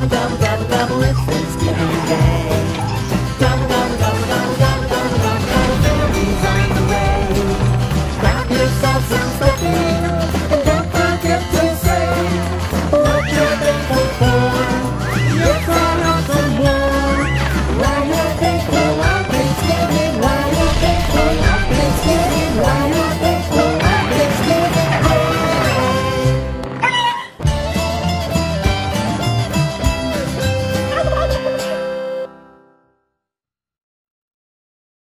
dum dum dum.